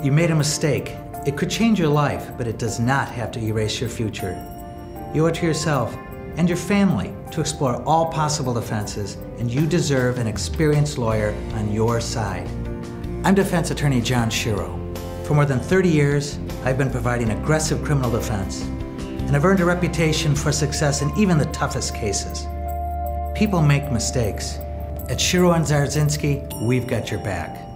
You made a mistake. It could change your life, but it does not have to erase your future. You owe it to yourself and your family to explore all possible defenses, and you deserve an experienced lawyer on your side. I'm defense attorney John Schiro. For more than 30 years, I've been providing aggressive criminal defense, and I've earned a reputation for success in even the toughest cases. People make mistakes. At Schiro and Zarzynski, we've got your back.